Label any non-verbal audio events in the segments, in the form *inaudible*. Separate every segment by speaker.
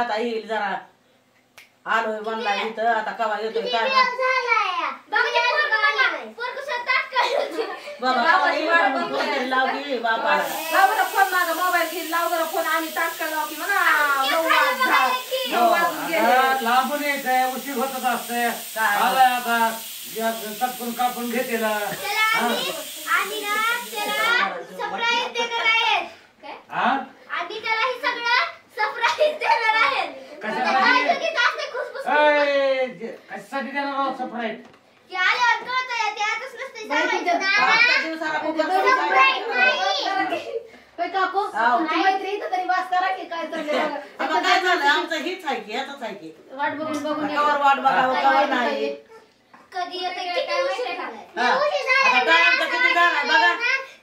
Speaker 1: आता येईल जरा. आलोय बनला इथं आता कवा येतोय काय माहीत. बाबा कवा येईल? कोणतरी लावली बापाला
Speaker 2: लाव बरं फोन माझा मोबाईल घेऊन लाव बरं फोन. आम्ही तात्काळ लाव की म्हणा नऊ वाज दहा नऊ वाजून गेले.
Speaker 3: आता लांबून यायचंय उशीर होतच असते
Speaker 1: काय?
Speaker 3: आलाय आता. या कापून कापून घेतेल.
Speaker 4: त्याला आधी आधी ना त्याला सरप्राईज देणार आहेत काय
Speaker 3: हा
Speaker 4: आधी त्याला हे सगळं सरप्राईज देणार आहेत
Speaker 3: कशासाठी? देणार आहोत
Speaker 2: काय
Speaker 1: झालं आमचं हीच आहे की याच आहे की
Speaker 2: वाट बघून बघून
Speaker 1: कवर वाट बघावं कवर नाही?
Speaker 4: कधी येते किती उशीर झालाय.
Speaker 1: हा.
Speaker 4: उशीर झालाय
Speaker 1: आता काय
Speaker 4: ना,
Speaker 1: आमचं किती झालाय बघा.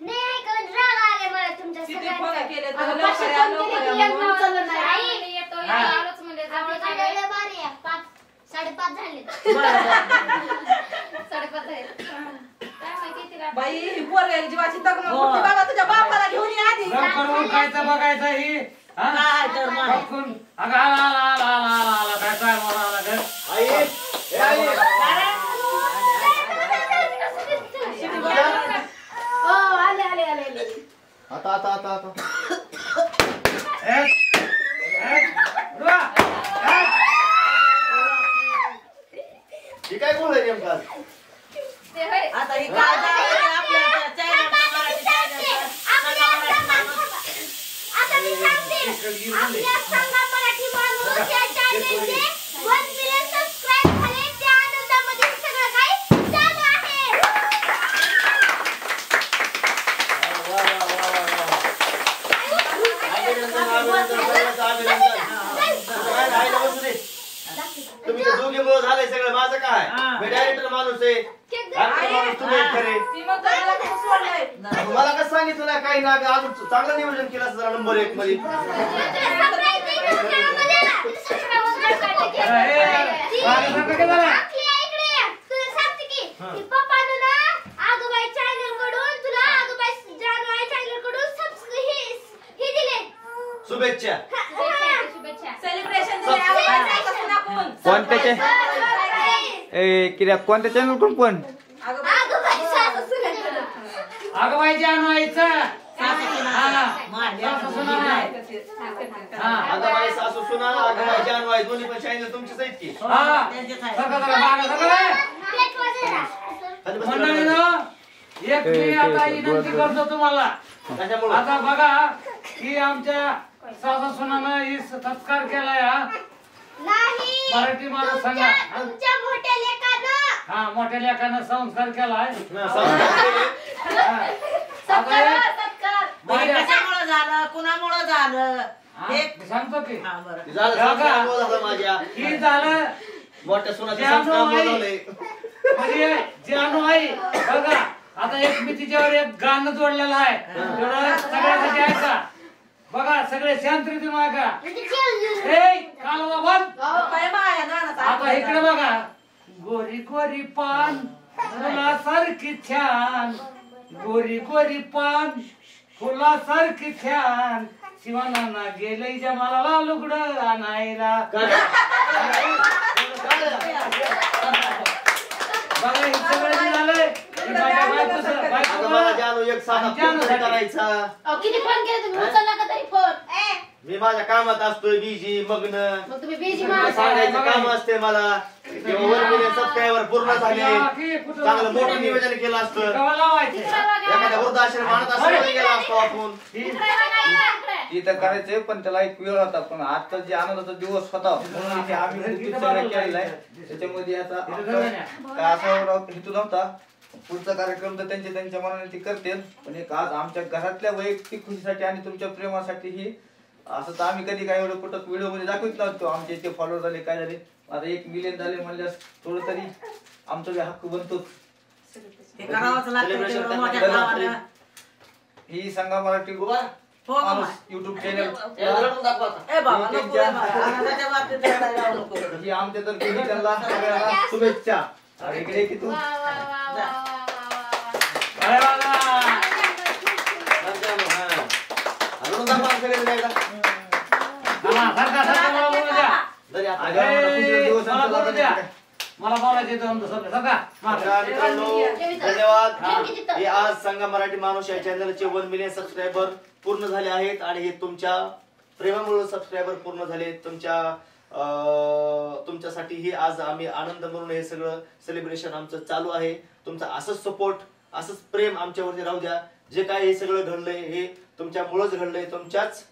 Speaker 4: नाही ऐकून राग आले मला तुमच्या
Speaker 5: किती फोन. केले तर लवकर या, लवकर या म्हणून.
Speaker 4: आई,
Speaker 5: येतो
Speaker 1: हा.
Speaker 5: आलोच जवळ
Speaker 4: झालेलं भारी आहे. पाच साडेपाच झाले.
Speaker 1: बरं, बरं.
Speaker 2: साडेपाच आहे.
Speaker 4: काय माहिती किती राग-
Speaker 5: बाई ही पोरं जीवाची तगमग
Speaker 1: हो.
Speaker 5: कुठली बाबा तुझ्या बापाला घेऊन ये आधी.
Speaker 3: लवकर उठायचं बघायचं ही. हा?
Speaker 1: काय तर म्हणे.
Speaker 3: पटकून. अगं आला आला आला आला आला आला काय काय मला आला घर?
Speaker 6: आई ए आई.
Speaker 2: हो, आले आले आले आले.
Speaker 6: आता आता आता आता
Speaker 3: एक, एक, उठवा. एक.
Speaker 6: ही काय बोल नेमका आज?
Speaker 1: आता ही काय झालं ते आपल्या त्या चॅनलचं मराठी चॅनलचं सगळं मराठी माणूस.
Speaker 4: आता मी सांगते आपल्या संघा मराठी माणूस या चॅनलचे 1 मिलियन सबस्क्राइब झाले त्या आनंदामध्ये सगळं काही चालू आहे
Speaker 6: वा, वा, वा, वा, वा, वा. अभिनंदन अभिनंदन सर्वांचं अभिनंदन काय नाही, आईला बसू दे. *laughs* तुम्ही तर दोघीमुळं झालंय सगळं. माझं काय. मी डायरेक्टर माणूस आहे. माणूस तुम्ही खरे
Speaker 5: मला कसं
Speaker 6: सांगितलं ना काही ना अजून चांगलं नियोजन केलं जरा नंबर एक मध्ये.
Speaker 4: की. की की हे.
Speaker 6: शुभेच्छा.
Speaker 7: कोणत्याचे? ए किऱ्या कोणत्या चॅनल
Speaker 4: आगोबाई सासू
Speaker 3: हा. नाही. हा.
Speaker 6: आता बाई सासू सुना जानू आहे दोन्ही पण चॅनल तुमचीच आहेत की?
Speaker 3: हा. मंडळीनं, एक मी आता विनंती करतो तुम्हाला.
Speaker 6: त्याच्यामुळं
Speaker 3: आता बघा की आमच्या सासा सुनानं ही सत्कार केलाय हा.
Speaker 4: नाही
Speaker 3: मराठी माणूस सांगा.
Speaker 4: तुमच्या तुमच्या मोठ्या लेकानं
Speaker 3: हा मोठ्या लेखानं संस्कार केलाय.
Speaker 6: हा.
Speaker 3: हा. हे
Speaker 2: सत्कार.
Speaker 1: हे कशामुळं झालं? कुणामुळं झालं?
Speaker 3: हा,
Speaker 1: हे
Speaker 3: सांगतो की.
Speaker 1: हा बरं.
Speaker 6: झालं. संस्कार माझ्या.
Speaker 3: ही झालं
Speaker 6: मोठ्या. बोलवले.
Speaker 3: म्हणजे जानू आई बघा आता एक मी तिच्यावर एक गाणं जोडलेलं आहे. तेवढं सगळ्यासाठी ऐका. बघा सगळे शांत रीतीने ऐका.
Speaker 4: म्हणजे
Speaker 3: ए कालवा बंद.
Speaker 5: काय माया नानाचा
Speaker 3: आता इकडे बघा. गोरी पान फुलासारखी छान. गोरी गोरी पान फुलासारखी छान. शिवाना गेलंय जमाला लुगड आणायला. बघा सगळं जे झालंय हे माझ्या बायकोचं
Speaker 6: आता मला
Speaker 3: बायकोचं
Speaker 6: जानू एक साधा
Speaker 3: जानू फोनसाठी.
Speaker 6: करायचा.
Speaker 2: अहो, किती फोन केले तुम्ही? उचलला का तरी फोन.
Speaker 6: मी माझ्या कामात असतोय बिजी मग्न.
Speaker 2: मग तुम्ही बिझी
Speaker 6: मला
Speaker 2: माणूस
Speaker 6: सांगायचं काम असते मला. सबस्क्रायबर पूर्ण झाले. चांगलं मोठं नियोजन केलं असतं. एखाद्या वृद्धाश्रम आणत असं गेला असतो आपण.
Speaker 7: ती तर करायचंय पण त्याला एक वेळ होता. पण आता जे आनंदाचा दिवस होता म्हणून इथे आम्ही खूप सगळं केलेला आहे. त्याच्यामध्ये आता आमचा काय असा हेतू नव्हता. पुढचा कार्यक्रम तर त्यांच्या त्यांच्या मनाने ते करतील. पण एक आज आमच्या घरातल्या वैयक्तिक खुशीसाठी आणि तुमच्या प्रेमासाठी ही असं तर आम्ही कधी काय एवढं कुठं व्हिडिओमध्ये दाखवत नव्हतो. आमचे इथे फॉलोअर झाले काय झाले? आता एक मिलियन झाले म्हणल्यास थोडं तरी आमचा हक्क बनतो.
Speaker 1: हे.
Speaker 7: ही सांगा मराठी
Speaker 1: हो मामा.
Speaker 7: YouTube channel. ही आमच्या सगळ्यांना शुभेच्छा. इकडे की तू
Speaker 3: अरे बाबा
Speaker 6: सगळ्यांनी एकदा
Speaker 3: हा, सारखा सारखा मला बोलू द्या
Speaker 6: जरी आता
Speaker 7: आज आम्हाला पुढचे
Speaker 3: ए,
Speaker 7: दिवस
Speaker 3: मला
Speaker 7: आमचं
Speaker 3: बोलू. द्या
Speaker 7: जातात.
Speaker 3: मला बोलायचं येतं आमचं सगळं सारखा. मार.
Speaker 6: बघा मित्रांनो धन्यवाद.
Speaker 8: हा.
Speaker 6: हे आज सांगा मराठी माणूस या चॅनलचे वन मिलियन सबस्क्रायबर पूर्ण झाले आहेत आणि हे तुमच्या प्रेमामुळे सबस्क्रायबर पूर्ण झाले. तुमच्या अं, तुमच्यासाठी हे आज आम्ही आनंद म्हणून हे सगळं सेलिब्रेशन आमचं चालू आहे. तुमचा असंच सपोर्ट असंच प्रेम आमच्यावरती राहू द्या. जे काय हे सगळं घडलंय हे तुमच्यामुळेच घडलंय तुमच्याच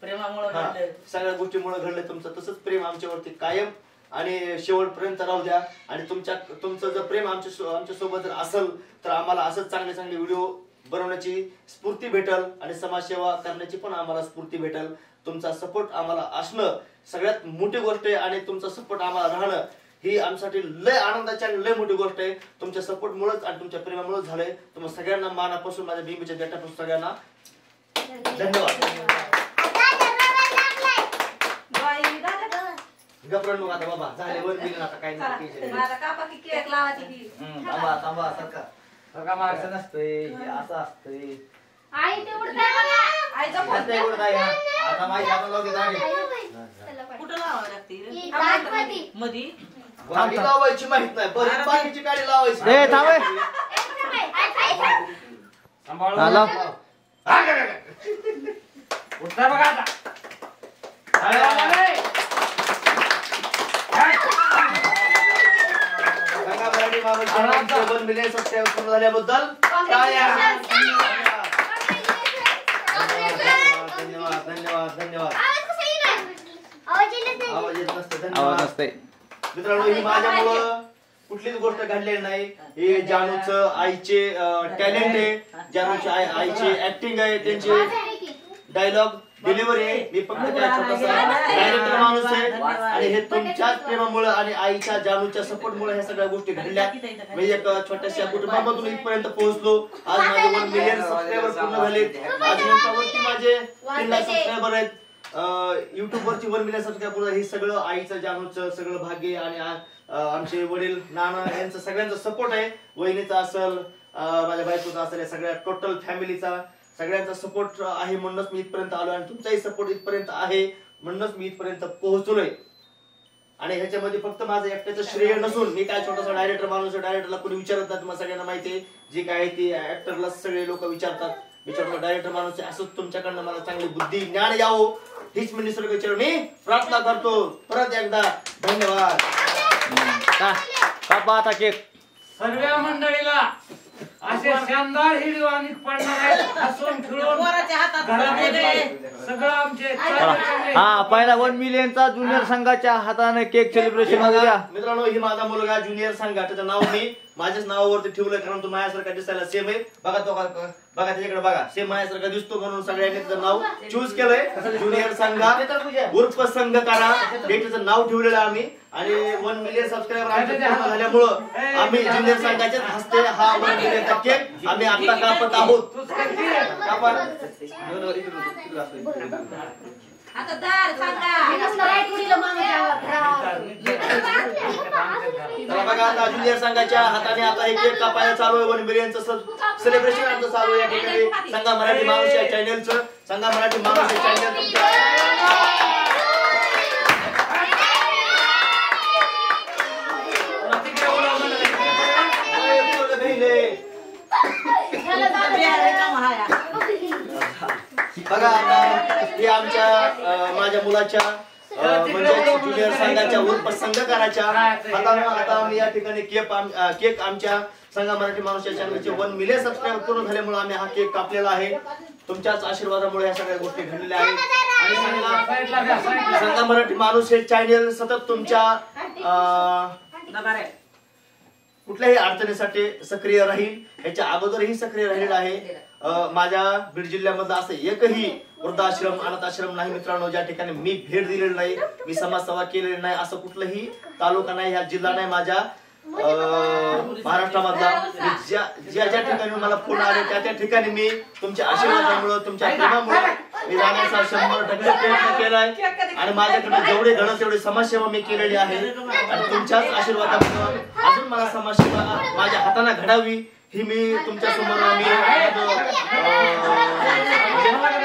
Speaker 1: प्रेमामुळे घडलंय.
Speaker 6: सगळ्या गोष्टीमुळे घडलंय तुमचं. तसंच प्रेम आमच्यावरती कायम आणि शेवटपर्यंत राहू द्या. आणि तुमच्या तुमचं जर प्रेम आमच्या आमच्यासोबत जर असेल तर आम्हाला असंच चांगले चांगले व्हिडिओ बनवण्याची स्फूर्ती भेटल आणि समाजसेवा करण्याची पण आम्हाला स्फूर्ती भेटल. तुमचा सपोर्ट आम्हाला असणं सगळ्यात मोठी गोष्ट आहे आणि तुमचा सपोर्ट आम्हाला राहणं ही आमच्यासाठी लय आनंदाची आणि लय मोठी गोष्ट आहे तुमच्या सपोर्ट मुळेच आणि तुमच्या प्रेमामुळेच झालंय तुम्हाला सगळ्यांना मानापासून माझ्या बिंबीच्या देटापासून सगळ्यांना धन्यवाद
Speaker 5: बाई, दादा.
Speaker 6: गप्रण मग आता बाबा झाले वन मिलियन आता काय
Speaker 5: चला,
Speaker 6: नाही
Speaker 5: केक लावायची.
Speaker 7: हम्म, थांबा थांबा. असं नसतंय हे असं असतंय
Speaker 8: आई ते उडताय बघा
Speaker 5: आईचा फोन.
Speaker 7: आता एवढं काय हा? आता माझी आता लावते गाडी
Speaker 5: कुठं लावावं लागते. मधी
Speaker 6: गाडी लावायची माहीत नाही बरं बाकीची गाडी लावायची.
Speaker 7: ए, थांब. हा.
Speaker 3: हा, ग. उठताय बघा आता.
Speaker 6: सबस्क्राईब झाल्याबद्दल. धन्यवाद धन्यवाद धन्यवाद.
Speaker 8: आवाज येत नाही.
Speaker 6: आवाज येत नसतं
Speaker 7: आवाज
Speaker 6: धन्यवाद
Speaker 7: नसतंय.
Speaker 6: मित्रांनो ही माझ्यामुळं कुठलीच गोष्ट घडलेली नाही. हे. जानूचं आईचे टॅलेंट आहे. जानूच्या आई आईचे ऍक्टिंग आहे त्यांचे? डायलॉग डिलिव्हरी आहे. मी फक्त काय छोटासा डायरेक्टर माणूस आहे. आणि हे तुमच्याच प्रेमामुळे आणि आईच्या जानूच्या सपोर्टमुळे ह्या सगळ्या गोष्टी घडल्या. मी एक छोट्याशा कुटुंबामधून इथपर्यंत पोहोचलो. आज माझे वन मिलियन सबस्क्रायबर पूर्ण झाले आज माझे तीन लाख सबस्क्रायबर आहेत. युट्यूबवरची वन मिलियन सबस्क्रायबर हे सगळं आईचं जानूचं सगळं भाग्य आणि आमचे वडील नाना यांचं सगळ्यांचा सपोर्ट आहे. वहिनीचा असल माझ्या बायकोचा असेल या सगळ्या टोटल फॅमिलीचा सगळ्यांचा सपोर्ट आहे म्हणूनच मी इथपर्यंत आलो आणि तुमचाही सपोर्ट इथपर्यंत आहे म्हणूनच मी इथपर्यंत पोहोचलोय. आणि ह्याच्यामध्ये फक्त माझं एकट्याचं श्रेय नसून मी काय छोटासा डायरेक्टर माणूस डायरेक्टरला कोणी विचारत नाही सगळ्यांना माहिती आहे. जे काय ते ऍक्टरला सगळे लोक विचारतात. छोटा डायरेक्टर माणूस आहे असंच तुमच्याकडनं मला चांगली बुद्धी ज्ञान यावं. हीच मी निसर्ग मी प्रार्थना करतो. परत एकदा धन्यवाद.
Speaker 7: का कापा आता केक.
Speaker 3: सर्व मंडळीला असे शानदार व्हिडिओ आणि पडणार आहेत. हसून खेळून
Speaker 1: पोराच्या हातात
Speaker 3: घरामध्ये
Speaker 1: दिले.
Speaker 3: सगळं आमचे चांगले चांगले
Speaker 7: हा पहिला वन मिलियनचा ज्युनियर संघाच्या हाताने केक सेलिब्रेशन
Speaker 6: मित्रांनो ही माझा मुलगा ज्युनियर सांगा त्याचं नाव मी माझ्याच नावावरती ठेवलंय कारण तो माझ्यासारखा दिसायला सेम आहे. बघा तो का- बघा त्याच्याकडे बघा. सेम माझ्यासारखा दिसतो म्हणून सगळ्यांनी त्याचं नाव चूज केलंय. ज्युनियर संघा उर्फ संघ करा. हे त्याचं नाव ठेवलेलं आहे आम्ही. आणि वन मिलियन सबस्क्रायबर आमचे पूर्ण झाल्यामुळं आम्ही ज्युनियर संघाच्याच हस्ते हा वन मिलियनचा केक आम्ही आता कापत आहोत. बघा आता ज्युनियर संघाच्या हाताने आता हे केक कापायला चालू आहे. वन मिलियनचं सेलिब्रेशन आमचं चालू आहे या ठिकाणी. संघा मराठी माणूस या चॅनलचं संघा मराठी माणूस या चॅनल बघा आता हे आमच्या माझ्या मुलाच्या म्हणजे ज्युनियर संघाच्या उर्फ संघकाराच्या हातानं आता आम्ही या ठिकाणी केक केक आमच्या संघा मराठी माणूस या चॅनलचे वन मिलियन सबस्क्राईब पूर्ण झाल्यामुळे आम्ही हा केक कापलेला आहे. तुमच्याच आशीर्वादामुळे या सगळ्या गोष्टी घडलेल्या आहेत. आणि संघा मराठी माणूस हे चॅनल सतत तुमच्या अं, कुठल्याही अडचणीसाठी सक्रिय राहील. ह्याच्या अगोदरही सक्रिय राहिलेलं आहे. माझ्या बीड जिल्ह्यामधलं असं एकही वृद्धाश्रम अनाथ आश्रम नाही मित्रांनो ज्या ठिकाणी मी भेट दिलेली नाही मी समाजसेवा केलेली नाही असं कुठलंही तालुका नाही ह्या जिल्हा नाही माझ्या अं, महाराष्ट्रामधला. ज्या ज्या ज्या ठिकाणी मला फोन आले त्या त्या ठिकाणी मी तुमच्या आशीर्वादामुळे तुमच्या प्रेमामुळे मी जाण्याचा शंभर टक्के प्रयत्न केलाय. आणि माझ्याकडे जेवढे घडत तेवढी समाजसेवा मी केलेली आहे. आणि तुमच्याच आशीर्वादामुळे अजून मला समाजसेवा माझ्या हाताने घडावी. ही मी तुमच्यासमोर मी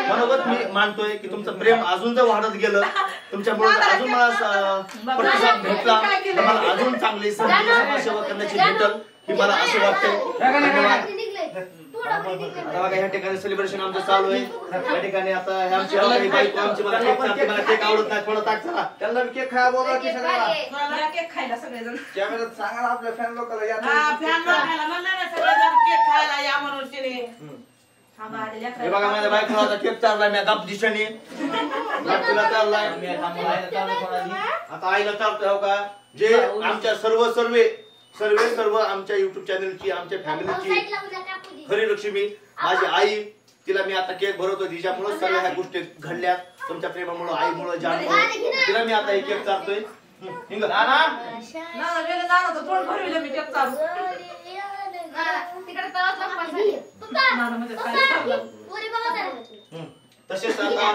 Speaker 6: मनोगत मी मानतोय की तुमचं प्रेम अजून जर वाढत गेलं तुमच्यामुळे अजून मला प्रतिसाद भेटला. तर मला अजून चांगली समाजसेवा करण्याची भेटल. ही मला असं वाटतंय धन्यवाद. बघा या ठिकाणी सेलिब्रेशन आमचं चालू आहे. या ठिकाणी आता ह्या आमची आवडती बायको आमची मला केक चालते मला केक आवडत नाही थोडं ताक चला
Speaker 7: त्यांना केक खायला बोलवा की सगळ्याला
Speaker 5: कोणाला केक खायला सगळेजण.
Speaker 7: कॅमेऱ्यात सांगा ना आपल्या फॅन लोकांना या
Speaker 1: हा फॅन खायला. म्हणलं ना सगळेजण केक खायला या म्हणून तिने
Speaker 5: थांबा आधी
Speaker 6: हे
Speaker 5: लेकराला
Speaker 6: बघा माझ्या बायकोला आता केक चाललाय मी गप दिशेने चाललाय. आता आईला चालतोय हो का? जे आमच्या सर्व सर्वे सर्वे सर्व आमच्या युट्यूब चॅनलची आमच्या फॅमिलीची खरी लक्ष्मी माझी आई तिला मी आता केक भरवतो तिच्यामुळे सर्व ह्या गोष्टी घडल्या. तुमच्या प्रेमामुळे आईमुळे जानमुळे तिला मी आता एक केक चालतोय हं, हिंग.
Speaker 5: केक चालू.
Speaker 8: तिकडे तळात लागला
Speaker 5: म्हणजे काय
Speaker 6: हं. तसेच आता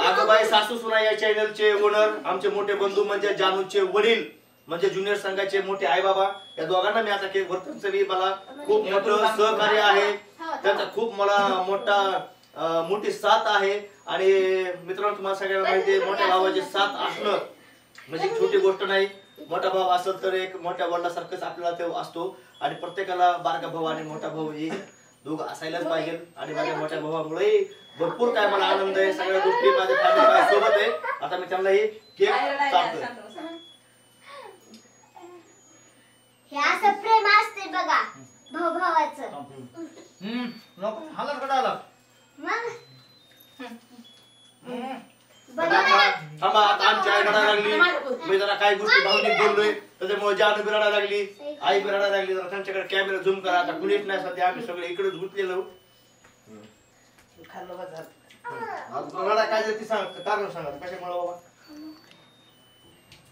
Speaker 6: आगोबाई सासू सुना या चॅनलचे ओनर आमचे मोठे बंधू म्हणजे जानूचे वडील. म्हणजे ज्युनियर संघाचे मोठे आई बाबा या दोघांना मी आता केक भरतो त्यांचं बी मला खूप मोठं सहकार्य आहे. त्यांचा खूप मला मोठा मोठी साथ आहे. आणि मित्रांनो तुम्हाला सगळ्यांना माहिती आहे मोठ्या भावाची साथ असणं म्हणजे छोटी गोष्ट नाही. मोठा भाऊ असेल तर एक मोठ्या वडिलासारखंच आपल्याला ते असतो. आणि प्रत्येकाला बारका भाऊ आणि मोठा भाऊ हे दोघं असायलाच पाहिजे. आणि माझ्या मोठ्या भावामुळे भरपूर काय मला आनंद आहे. सगळ्या गोष्टी माझ्या *laughs* फॅमिली सोबत आहे. आता मी त्यांना हे केक चालतोय.
Speaker 8: हे असं प्रेम असते बघा भाऊ भावाचं
Speaker 7: हम्म नको हालत कडे आला
Speaker 8: मग?
Speaker 7: हम्म.
Speaker 8: बघा ना.
Speaker 6: थांबा आता आमची आई रडायला लागली. मी जरा काही गोष्टी भावनिक बोललोय त्याच्यामुळे जानू बिराडा लागली आई बिराडा लागली जरा त्यांच्याकडे कॅमेरा झूम करा आता कुणीच नाही सध्या आम्ही सगळे इकडेच गुंतलेलो
Speaker 1: खाल्लं बघ झालं.
Speaker 6: आता रडा काय झालं ती सांग कारण सांगा कशामुळे बाबा?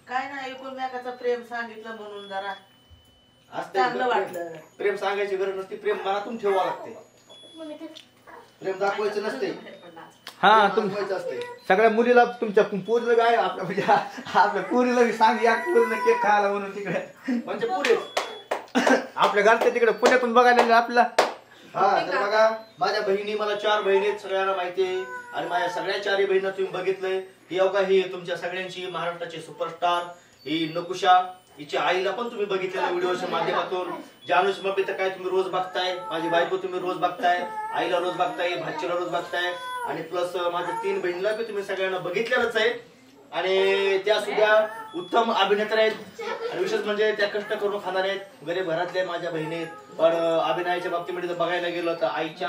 Speaker 1: काय नाही एकमेकाचं प्रेम सांगितलं म्हणून जरा. चांगलं
Speaker 6: प्रेम-
Speaker 1: वाटलं.
Speaker 6: प्रेम सांगायची गरज नसते प्रेम मनातून ठेवावं लागते प्रेम दाखवायचं नसते.
Speaker 7: हा तुम
Speaker 6: दाखवायचं असते.
Speaker 7: सगळ्या मुलीला तुमच्या पोरीला आहे आपल्या म्हणजे आपल्या पोरीला सांग या पोरीला केक खायला म्हणून तिकडे.
Speaker 6: म्हणजे पुढे.
Speaker 7: आपल्या घरच्या तिकडे पुण्यातून बघायला आले आपला.
Speaker 6: हा तर बघा माझ्या बहिणी मला चार बहिणी आहेत सगळ्यांना माहिती आहे. आणि माझ्या सगळ्या चारही बहिणींना तुम्ही बघितलंय. ही अवघा ही तुमच्या सगळ्यांची महाराष्ट्राची सुपरस्टार ही नकुशा हिच्या आईला पण तुम्ही बघितलेल्या व्हिडिओच्या माध्यमातून. जानूस मम्मी तर काय तुम्ही रोज बघताय माझी बायको तुम्ही रोज बघताय आईला रोज बघताय भाचीला रोज बघताय आणि प्लस माझ्या तीन बहिणीला बी तुम्ही सगळ्यांना बघितलेलंच आहे. आणि त्या सुद्धा उत्तम अभिनेत्री आहेत. आणि विशेष म्हणजे त्या कष्ट करून खाणार आहेत. गरीब घरातल्या माझ्या बहिणी आहेत. पण अभिनयाच्या बाबतीमध्ये जर बघायला गेलं तर आईच्या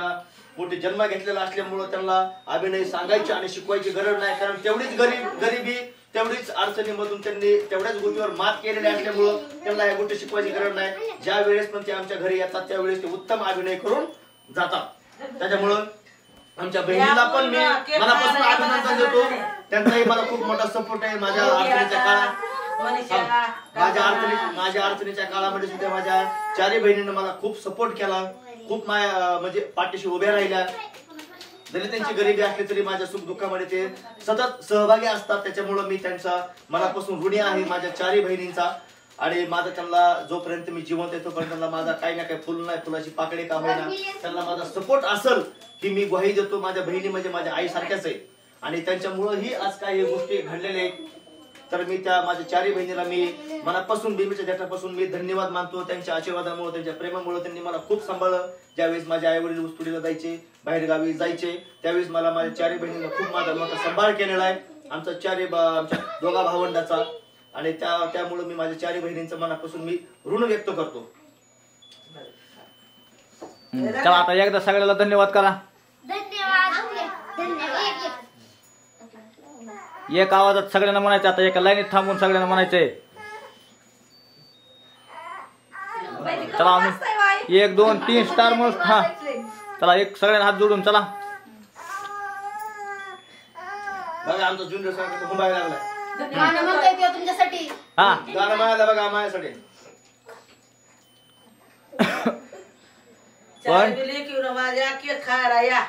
Speaker 6: पोटी जन्म घेतलेला असल्यामुळं त्यांना अभिनय सांगायची आणि शिकवायची गरज नाही. कारण तेवढीच गरीब गरिबी तेवढीच अडचणीमधून त्यांनी तेवढ्याच गोष्टीवर मात केलेली असल्यामुळं त्यांना या गोष्टी शिकवायची गरज नाही. ज्या वेळेस पण ते आमच्या घरी येतात त्यावेळेस ते उत्तम अभिनय करून जातात. त्याच्यामुळं आमच्या बहिणीला पण मी मनापासून अभिनंदन देतो. त्यांचाही मला खूप मोठा सपोर्ट आहे माझ्या अडचणीच्या काळात.
Speaker 1: मनीषा
Speaker 6: माझ्या अडचणी माझ्या अडचणीच्या काळामध्ये सुद्धा माझ्या चारही बहिणींनी मला खूप सपोर्ट केला. खूप माझ्या म्हणजे पाठीशी उभ्या राहिल्या. जरी त्यांची गरिबी असली तरी माझ्या सुख दुःखामध्ये ते सतत सहभागी असतात. त्याच्यामुळे मी त्यांचा मनापासून ऋणी आहे माझ्या चारही बहिणींचा. आणि माझा त्यांना जोपर्यंत मी जिवंत आहे तोपर्यंत त्यांना माझा काही ना काही फुल नाही फुलाची पाकळी का होईना. त्यांना माझा सपोर्ट असेल की मी ग्वाही देतो. माझ्या बहिणी म्हणजे माझ्या आई सारख्याच आहे. आणि त्यांच्यामुळं ही आज काही गोष्टी घडलेल्या आहेत. तर मी त्या माझ्या चारही बहिणीला मी मनापासून बीबीच्या देठापासून मी धन्यवाद मानतो. त्यांच्या आशीर्वादामुळे त्यांच्या प्रेमामुळे त्यांनी मला खूप सांभाळलं. ज्यावेळेस माझे आई वडील उस्तुडीला जायचे बाहेर गावी जायचे त्यावेळेस मला माझ्या चारही बहिणीला खूप माझा मोठा सांभाळ केलेला आहे. आमचा चारही आमच्या दोघा भावंडाचा. आणि त्या त्यामुळे मी माझ्या चारही बहिणींचं मनापासून मी ऋण व्यक्त करतो.
Speaker 7: चला आता एकदा सगळ्याला धन्यवाद करा
Speaker 8: धन्यवाद धन्यवाद
Speaker 7: एक आवाजात सगळ्यांना म्हणायचं आता एका लाईनीत थांबून सगळ्यांना म्हणायचंय. चला आम्ही एक दोन तीन स्टार म्हणून हा. चला एक सगळ्यांना हात जोडून चला.
Speaker 6: बघा आमचा लागलाय.
Speaker 5: गाणं येते तुमच्यासाठी.
Speaker 7: हा.
Speaker 6: गाणं बघा
Speaker 1: दिली की केक खायला या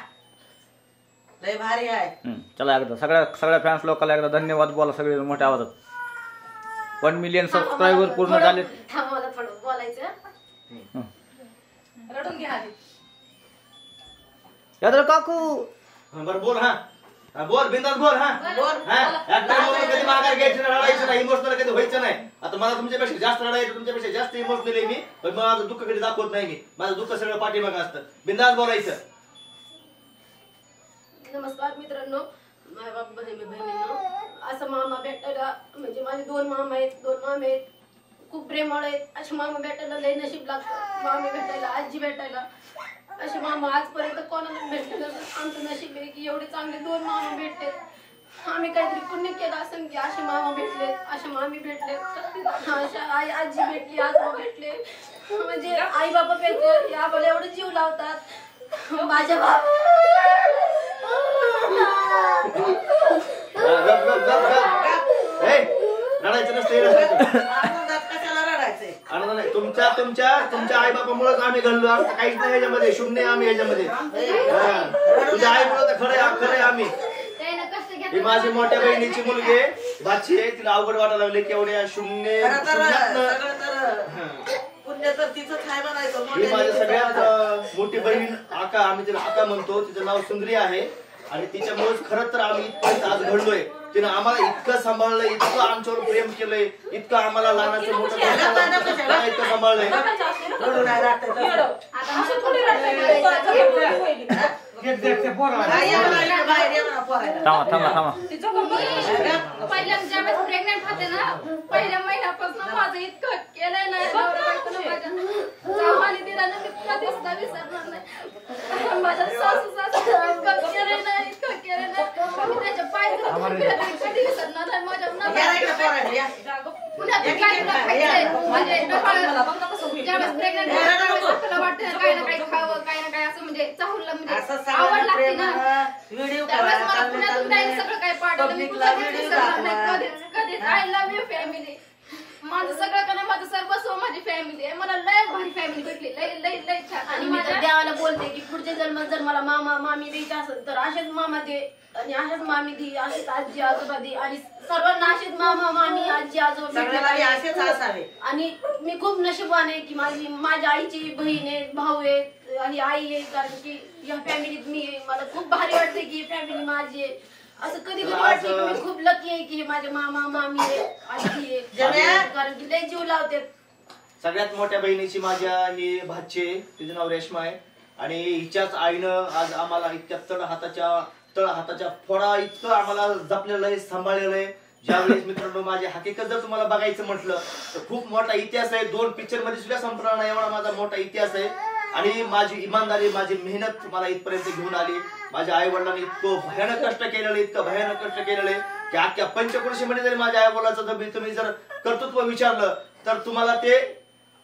Speaker 1: लय भारी आहे.
Speaker 7: हम्म, चला एकदा. सगळ्या सगळ्या फॅन्स लोकांना एकदा धन्यवाद बोला सगळे मोठ्या आवाजात. वन मिलियन सबस्क्रायबर पूर्ण झाले
Speaker 5: थांबा मला थोडं बोलायचं
Speaker 9: रडून घ्या आधी.
Speaker 7: यादव काकू.
Speaker 6: बरं बोल हा. हा, बोल बिंदास बोल हा.
Speaker 5: बोल.
Speaker 6: हा म्हणून कधी माघार घ्यायची नाही रडायचं नाही इमोशनल कधी व्हायचं नाही. आता मला तुमच्यापेक्षा जास्त रडायचं तुमच्यापेक्षा जास्त इमोशनल आहे मी पण माझं दुःख कधी दाखवत नाही मी. माझं दुःख सगळं पाठीमागं असतं. बिंदास बोलायचं.
Speaker 2: नमस्कार मित्रांनो. बहिणी बहिणींनो. असं मामा भेटायला म्हणजे माझे दोन मामा आहेत दोन मामे आहेत. खूप प्रेमळ आहेत. असे मामा भेटायला लय नशीब लागतं. मामी भेटायला आजी भेटायला. असे मामा आजपर्यंत कोणाला भेटले आमचं नशीब आहे की एवढे चांगले दोन मामा भेटले. आम्ही काहीतरी पुण्य केलं असं की असे मामा भेटले असे मामी भेटले. अशा आई आजी भेटली आजोबा भेटले. म्हणजे आई बाबा भेटले आपल्याला एवढे जीव लावतात. माझ्या
Speaker 6: बाबा गप गप गप गप ए, रडायचं नसतं तुमच्या तुमच्या तुमच्या आई बापामुळेच आम्ही घडलो आमचं काहीच नाही याच्यामध्ये शून्य आम्ही याच्यामध्ये तुझ्या आईमुळे तर खरं खरं आम्ही ही माझी मोठ्या बहिणीची मुलगी बाची आहे तिला अवघड वाटायला लागले की एवढ्या शून्य ही माझ्या सगळ्यात मोठी बहीण आका आम्ही तिला आका म्हणतो तिचं नाव सुंदरी आहे आणि तिच्यामुळेच खरं तर आम्ही इथपर्यंत आज घडलोय. तिनं आम्हाला इतकं सांभाळलंय इतकं आमच्यावर प्रेम केलंय इतकं आम्हाला लहानाचं मोठं इतकं सांभाळलंय.
Speaker 7: थांबा थांबा थांबा.
Speaker 8: पहिल्या ज्यावेळेस प्रेग्नेंट होते ना पहिल्या महिन्यापासून माझं इतकं केलंय ना नवरा बायकोनं माझ्या जावाने दिरानं मी कधीच नाही विसरणार नाही माझ्या सासू सासू इतकं केलंय ना इतकं केलंय ना मी त्याच्या पायाचं धरून फिरत नाही, कधी विसरणार नाही माझ्या
Speaker 5: या इकडे
Speaker 8: नवऱ्याला.
Speaker 5: पोरायला, या.
Speaker 8: पुण्यात काय तुला खायचंय? म्हणजे
Speaker 9: मला बघ ना कसं होईल.
Speaker 8: ज्यावेळेस प्रेग्नेंट त्यावेळेस आपल्याला वाटतं काही ना काही खावं काही ना काही असं म्हणजे चाहूल
Speaker 5: असं
Speaker 8: म्हणजे आवड
Speaker 5: सगळ्यांना
Speaker 8: लागते
Speaker 5: प्रेम
Speaker 8: ना
Speaker 5: व्हिडिओ
Speaker 8: त्यावेळेस
Speaker 5: करा
Speaker 8: मला
Speaker 5: चांगले
Speaker 8: पुण्यातून त्याने सगळं काय
Speaker 5: व्हिडिओ दाखवा.
Speaker 8: कधीच आय लव्ह यू फॅमिली माझं सगळं का माझं सर्वस्व माझी फॅमिली आहे. मला लय भारी फॅमिली भेटली. लय लय लय छान.
Speaker 2: आणि मी तर देवाला बोलते की पुढच्या जन्मात जर मला मामा मामी द्यायचे असेल तर असेच मामा दे आणि असेच मामी दे असेच आजी आजोबा दे आणि सर्वांना असेच मामा मामी आजी आजोबा
Speaker 5: सगळ्याला. असेच असावे.
Speaker 2: आणि मी खूप नशीबवान आहे की माझी माझ्या आईची बहीण आहे भाऊ आहे आणि आई आहे कारण की या फॅमिलीत मी आहे. मला खूप भारी वाटते की ही फॅमिली माझी आहे. असं कधी कधी
Speaker 6: आज,
Speaker 2: वाटते की मी खूप लकी आहे की हे माझे मामा मामी आहे आजी. आहे. कारण की लय जीव लावते.
Speaker 6: सगळ्यात मोठ्या बहिणीची माझ्या ही भाची आहे तिचं नाव रेश्मा आहे. आणि हिच्याच आईनं आज आम्हाला इतक्या तळ हाताच्या तळ हाताच्या फोडा इतकं आम्हाला जपलेलं आहे सांभाळलेलं आहे. ज्यावेळेस मित्रांनो माझी हकीकत जर तुम्हाला बघायचं म्हटलं तर खूप मोठा इतिहास आहे. दोन पिक्चरमध्ये सुद्धा संपणार नाही एवढा माझा मोठा इतिहास आहे. आणि माझी इमानदारी माझी मेहनत मला इथपर्यंत घेऊन आली. माझ्या आई वडिलांनी इतकं भयानक कष्ट केलेलं इतकं भयानक कष्ट केलेलं की अख्ख्या पंचकृषीमध्ये जरी माझ्या आई वडिलाचं जर तुम्ही जर कर्तृत्व विचारलं तर तुम्हाला ते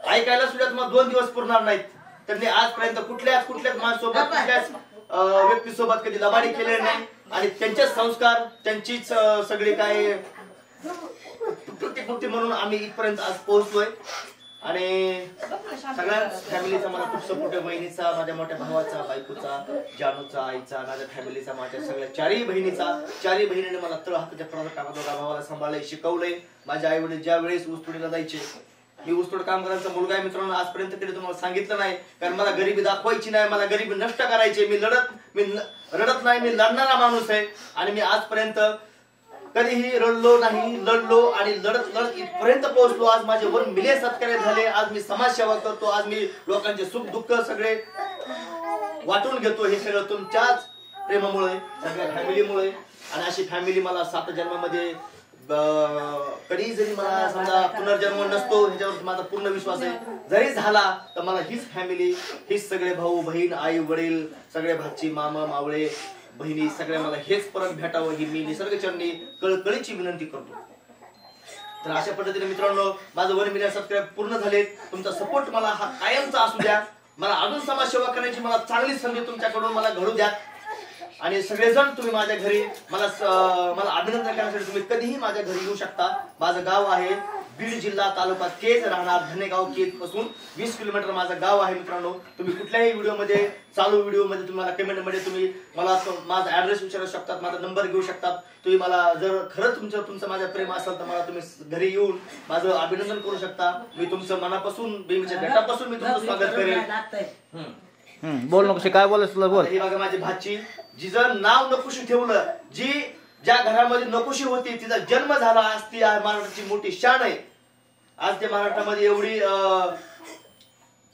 Speaker 6: ऐकायला सुद्धा तुम्हाला दोन दिवस पुरणार नाहीत. त्यांनी आजपर्यंत कुठल्याच कुठल्याच माणसोबत कुठल्याच अं, व्यक्तीसोबत कधी लबाडी केलेली नाही. आणि त्यांचेच संस्कार त्यांचीच सगळी काय प्रतिकृती म्हणून आम्ही इथपर्यंत आज पोहोचलोय. आणि सगळ्या फॅमिलीचा मला खूप सपोर्ट आहे बहिणीचा माझ्या मोठ्या भावाचा बायकोचा जानूचा आईचा माझ्या फॅमिलीचा माझ्या सगळ्या चारही बहिणीचा. चारही बहिणीने मला तळ हाताच्या प्रमाणात टाकत दोघा भावाला सांभाळलंय शिकवलंय माझ्या आई वडील ज्या वेळेस ऊसतोडीला जायचे मी ऊसतोड कामगारांचा मुलगा आहे मित्रांनो आजपर्यंत तरी तुम्हाला सांगितलं नाही कारण मला गरिबी दाखवायची नाही मला गरिबी नष्ट करायची. मी लढत मी रडत नाही मी लढणारा माणूस आहे. आणि मी आजपर्यंत कधीही रडलो नाही लढलो आणि लढत लढत इथपर्यंत पोहोचलो. आज माझे वन मिले सबस्क्राईब झाले. आज मी समाजसेवा करतो. आज मी लोकांचे सुख दुःख सगळे वाटून घेतो हे सगळं तुमच्याच प्रेमामुळे सगळ्या फॅमिलीमुळे आणि अशी फॅमिली मला सात जन्मामध्ये कधी जरी मला समजा पुनर्जन्म नसतो ह्याच्यावर माझा पूर्ण विश्वास आहे. जरी झाला तर मला हीच फॅमिली हीच सगळे भाऊ बहीण आई वडील सगळे भाची मामा मावळे बहिणी सगळ्या मला हेच परत भेटावं ही मी निसर्गचरणी कळकळीची विनंती करतो. तर अशा पद्धतीने मित्रांनो माझं वन मिलियन सबस्क्राईब पूर्ण झाले तुमचा सपोर्ट मला हा कायमचा असू द्या. मला अजून समाजसेवा करण्याची मला चांगली संधी तुमच्याकडून मला घडू द्या. आणि सगळेजण तुम्ही माझ्या घरी मला मला अभिनंदन करण्यासाठी तुम्ही कधीही माझ्या घरी येऊ शकता. माझं गाव आहे बीड जिल्हा तालुका केज राहणार धनेगाव केजपासून वीस किलोमीटर माझं गाव आहे मित्रांनो. तुम्ही कुठल्याही व्हिडिओमध्ये चालू व्हिडिओमध्ये तुम्हाला कमेंटमध्ये तुम्ही मला माझा ऍड्रेस विचारू शकतात माझा नंबर घेऊ शकतात. तुम्ही मला जर खरं तुमचं तुमचं माझं प्रेम असेल तर मला तुम्ही घरी येऊन माझं अभिनंदन करू शकता. मी तुमचं मनापासून भेटापासून मी तुमचं स्वागत करेन.
Speaker 7: बोल नको काय बोलायचं तुला बोल.
Speaker 6: ही बघा माझी भाची जिचं नाव नकुशी ठेवलं जी ज्या घरामध्ये नकुशी होती तिचा जन्म झाला आज ती आहे महाराष्ट्राची मोठी शान आहे. आज ते महाराष्ट्रामध्ये एवढी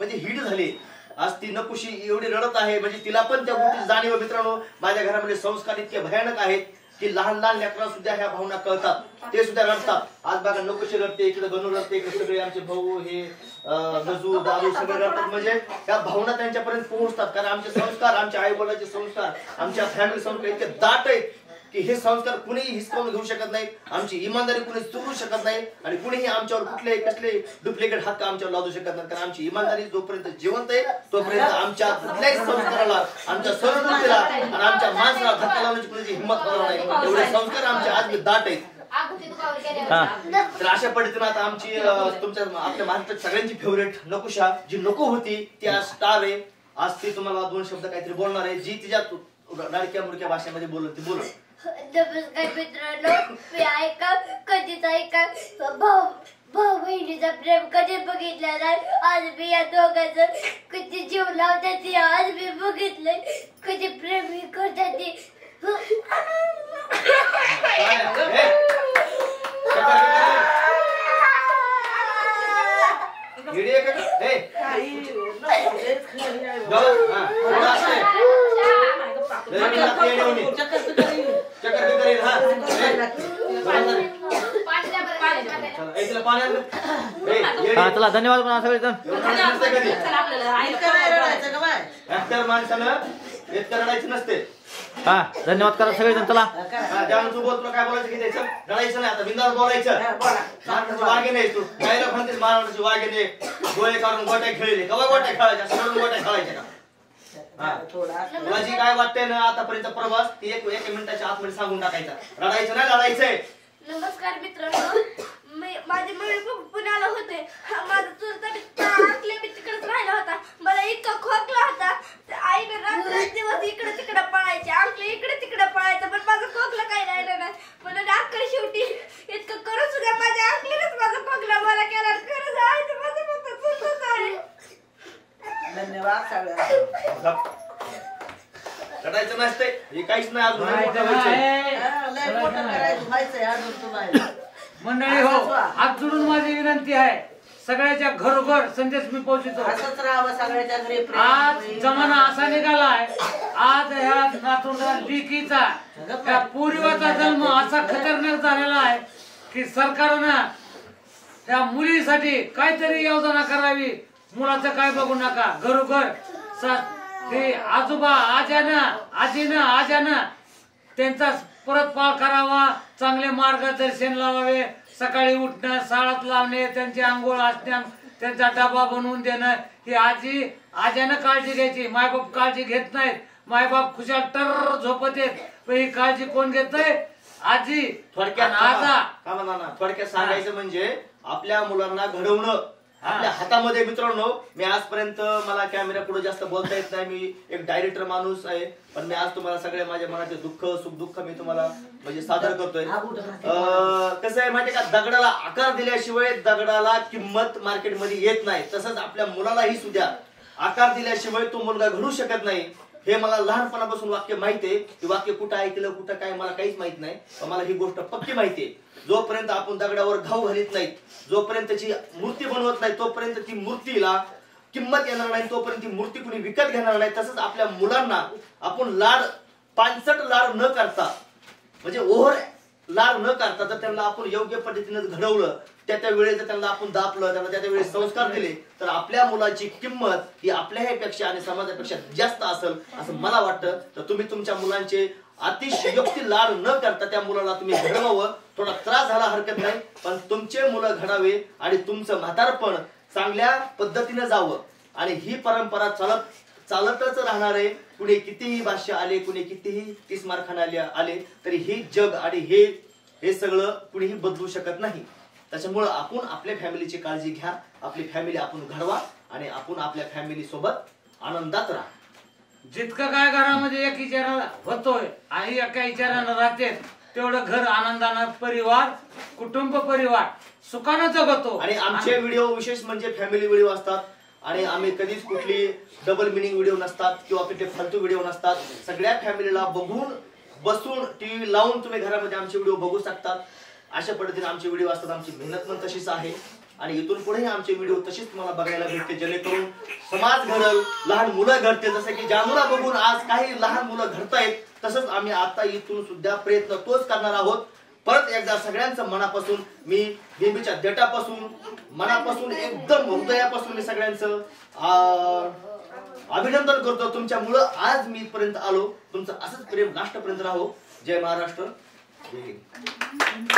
Speaker 6: म्हणजे हिट झाली. आज ती नकुशी एवढी रडत आहे म्हणजे तिला पण त्या गोष्टी जाणीव मित्रांनो. माझ्या घरामध्ये संस्कार इतके भयानक आहेत की लहान लहान लेकरांना सुद्धा ह्या भावना कळतात. ते सुद्धा रडतात. आज बघा नकुशी रडते इकडे गणू रडते इकडे सगळे आमचे भाऊ हे अं, गजू दारू सगळे रडतात. म्हणजे त्या भावना त्यांच्यापर्यंत पोहोचतात. कारण आमचे संस्कार आमच्या आई वडिलांचे संस्कार आमच्या फॅमिली संस्कार इतके दाट आहेत की हे संस्कार कुणीही हिसकावून घेऊ शकत नाही आमची इमानदारी कुणी चुकू शकत नाही आणि कुणीही आमच्यावर कुठले कसले डुप्लिकेट हक्क आमच्यावर लादू शकत नाही कारण आमची इमानदारी जोपर्यंत जिवंत आहे तोपर्यंत आमच्या कुठल्याही संस्काराला आमच्या संस्कृतीला आणि आमच्या माणसाला धक्का लावण्याची कुणाची हिंमत होणार नाही. एवढे संस्कार आमचे आज दाट आहेत. तर अशा पद्धतीने आता आमची तुमच्या आपल्या महाराष्ट्रात सगळ्यांची फेवरेट नकुशा जी नको होती ती आज स्टार आहे. आज ती तुम्हाला दोन शब्द काहीतरी बोलणार आहे. जी तिच्या लाडक्या मुडक्या भाषेमध्ये बोलत ती बोलत
Speaker 4: नमस्कार मित्रांनो मी ऐका कधीच ऐका भाऊ भाऊ बहिणीचा प्रेम कधी बघितला नाही आज मी या दोघांचं कधी जीव लावतात ते आज मी बघितलंय कधी प्रेम ही करतात ते
Speaker 6: काय? ए! येडी आहे का ग? ए! जाऊ. हा. थोडं असं आहे. जरा मी लागते येड्यावानी. चक्कर हा. चला, पाणी.
Speaker 7: हा चला धन्यवाद म्हणा
Speaker 5: का बाय?
Speaker 6: ऍक्टर माणसानं इतकं रडायचं नसते.
Speaker 7: हा धन्यवाद करा सगळेजण चला.
Speaker 6: हा, त्यामुळे तू बोल तुला काय बोलायचं की रडायचं नाही आता बिंदास बोलायचं.
Speaker 5: हा,
Speaker 6: वाघे नाही तू. गायला म्हणतेस महाराष्ट्राची वाघे नाही. डोळे काढून गोट्या खेळले. कवा गोट्या खेळायच्या? गोट्या खेळायच्या का? हा.
Speaker 5: थोडा.
Speaker 6: तुला जी काय वाटतंय ना आतापर्यंत प्रवास ती एक एक मिनिटाच्या आतमध्ये सांगून टाकायचा. रडायचं नाही लढायचंय
Speaker 4: नमस्कार मित्रांनो. मी माझे मम्मी पप्पा पुण्याला होते. हा, माझा चुलता टाकले मी तिकडेच राहिला होता. मला इतका खोकला होता. तर आईने रात्र दिवस इकडे तिकडे पळायचे. अंकले इकडे तिकडे पळायचं. पण माझा खोकला काही राहिलं नाही. म्हणून अक्कल शेवटी इतकं करू सुद्धा माझ्या अंकलीनेच माझा खोकला मला केला खरंच आहे ते माझं फक्त चुकत आहे
Speaker 6: रडायचं नसतंय. हे काहीच नाही अजून. लय मोठं
Speaker 3: रडायचं
Speaker 6: व्हायचंय.
Speaker 3: नाही.
Speaker 5: हा, लय मोठं करायचं व्हायचंय अजून तुम्हाला.
Speaker 3: मंडळी हो हात जोडून माझी विनंती आहे. सगळ्याच्या घरोघर संदेश मी पोहोचतो.
Speaker 5: असंच राहावं सगळ्याच्या घरी प्रेम,
Speaker 3: आज. जमाना असा निघालाय. आज ह्या नातुंडा लिकीचा त्या पूर्वाचा जन्म असा खतरनाक झालेला आहे की सरकारनं त्या मुलीसाठी काहीतरी योजना करावी. मुलाचं काय बघू नका. घरोघर ते आजोबा आज्यानं आजीनं आज्यानं त्यांचा परत पाळ करावा. चांगले मार्गदर्शन लावावे. सकाळी उठणं शाळात लावणे त्यांची आंघोळ असणं त्यांचा डबा बनवून देणं. ही आजी आज्यानं काळजी घ्यायची. मायबाप काळजी घेत नाहीत. मायबाप खुशाल टर झोपत येत पण ही काळजी कोण घेतय? आजी
Speaker 6: थोडक्यात
Speaker 3: आजा
Speaker 6: थोडक्यात सांगायचं म्हणजे आपल्या मुलांना घडवणं आपल्या हातामध्ये मित्रांनो मी आजपर्यंत मला कॅमेरा पुढे जास्त बोलता येत नाही. मी एक डायरेक्टर माणूस आहे. पण मी आज तुम्हाला सगळ्या माझ्या मनाचे दुःख सुख दुःख मी तुम्हाला म्हणजे सादर करतोय. कसं आहे माहितीये का? दगडाला आकार दिल्याशिवाय दगडाला किंमत मार्केटमध्ये येत नाही. तसंच आपल्या मुलालाही सुद्धा आकार दिल्याशिवाय तो मुलगा घडू शकत नाही. हे मला लहानपणापासून वाक्य माहिती आहे. की वाक्य कुठं ऐकलं कुठं काय मला काहीच माहीत नाही. पण मला ही गोष्ट पक्की माहिती आहे. जोपर्यंत आपण दगडावर घाव घालीत नाहीत जोपर्यंत मूर्ती बनवत नाही तोपर्यंत ती मूर्तीला किंमत येणार नाही तोपर्यंत ती मूर्ती कुणी विकत घेणार नाही. तसंच आपल्या मुलांना आपण लाड पानसट लाड न करता म्हणजे ओव्हर लाड न करता जर त्यांना आपण योग्य पद्धतीने घडवलं त्या त्या वेळेस जर त्यांना आपण दापलं त्यांना त्या त्या वेळेस संस्कार दिले तर आपल्या मुलाची किंमत ही आपल्यापेक्षा आणि समाजापेक्षा जास्त असेल असं मला वाटतं. तर तुम्ही तुमच्या मुलांचे अतिशयोक्ती लाड न करता त्या मुलाला तुम्ही घडवावं. थोडा त्रास झाला हरकत नाही पण तुमचे मुलं घडावे आणि तुमचं म्हातारपण चांगल्या पद्धतीने जावं. आणि ही परंपरा चालत चालतच राहणार आहे. कुणी कितीही भाष्य आले कुणी कितीही तीस मार्खाने आले आले तरी हे जग आणि हे हे सगळं कुणीही बदलू शकत नाही. त्याच्यामुळं आपण आपल्या फॅमिलीची काळजी घ्या आपली फॅमिली आपण घडवा आणि आपण आपल्या फॅमिली सोबत आनंदात राहा.
Speaker 3: जितकं काय घरामध्ये एक विचाराला होतोय आणि एका विचारानं राहते तेवढं घर आनंदानं परिवार कुटुंब परिवार सुखानं जगतो.
Speaker 6: आणि आमचे व्हिडिओ विशेष म्हणजे फॅमिली व्हिडिओ असतात आणि आम्ही कधीच कुठली डबल मिनिंग व्हिडिओ नसतात किंवा कुठले फालतू व्हिडिओ नसतात. सगळ्या फॅमिलीला बघून बसून टीव्ही लावून तुम्ही घरामध्ये आमचे व्हिडिओ बघू शकतात. अशा पद्धतीने आमचे व्हिडिओ असतात. आमची मेहनत पण तशीच आहे. आणि इथून पुढेही आमचे व्हिडिओ तशीच तुम्हाला बघायला भेटते जेणेकरून समाज घडल लहान मुलं घडते जसं की जामुला बघून आज काही लहान मुलं घडतायत तसंच आम्ही आता इथून सुद्धा प्रयत्न तोच करणार आहोत. परत एकदा सगळ्यांचं मनापासून मी बेबीच्या देटापासून मनापासून एकदम हृदयापासून मी सगळ्यांचं अभिनंदन करतो तुमच्यामुळं. आज मी इथपर्यंत आलो. तुमचं असंच प्रेम लास्टपर्यंत राहो. जय महाराष्ट्र. जय हिंद.